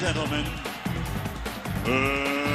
gentlemen. Uh...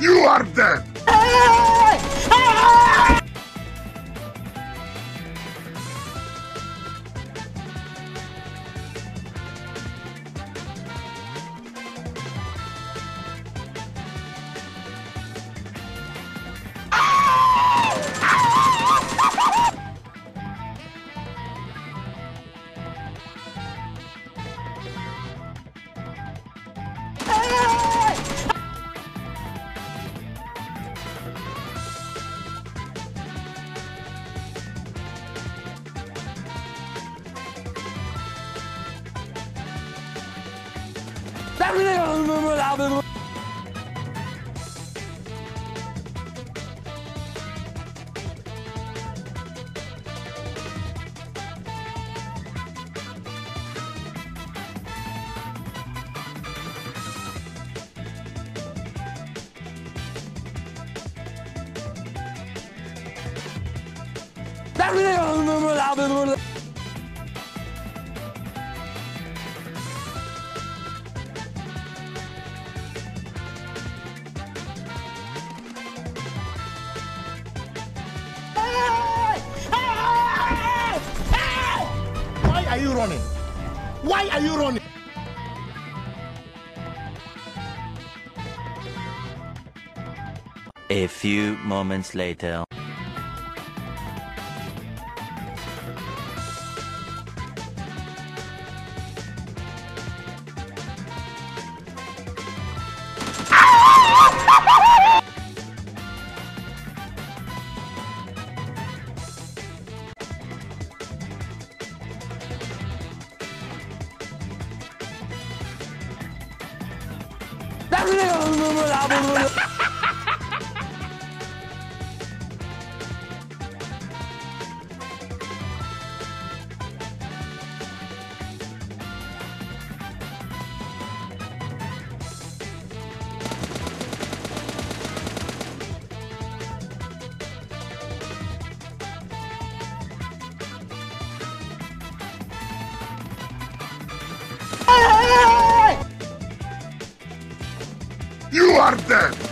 You are dead! Terminé are you running? Why are you running? A few moments later. bao muerte.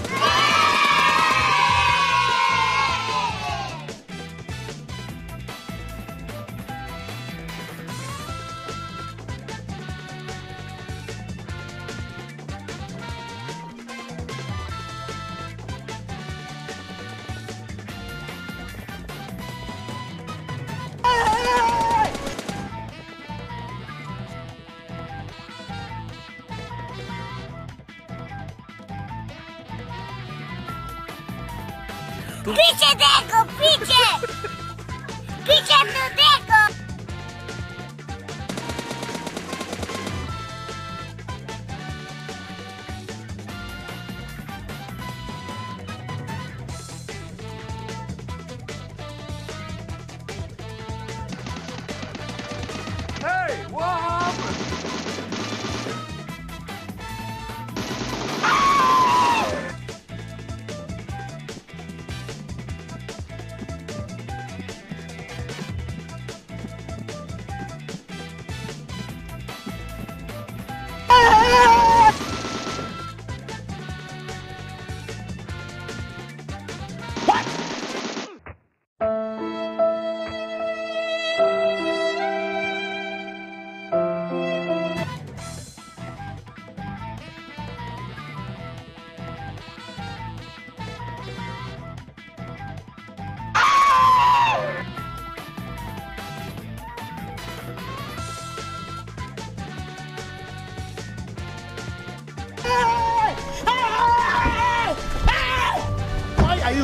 Pice Deco, pice!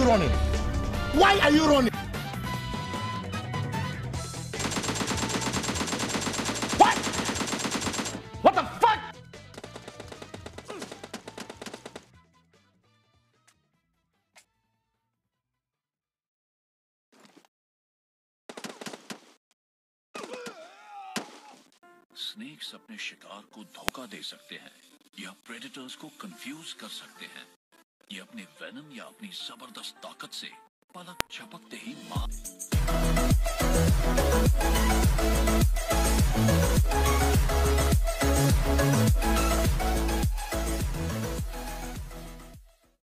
Running? Why are you running? What? What the fuck? Snakes अपने शिकार को धोखा दे सकते हैं या predators को confuse कर सकते हैं ये अपने वैनम या अपनी ज़बरदस्त ताकत से पलक झपकते ही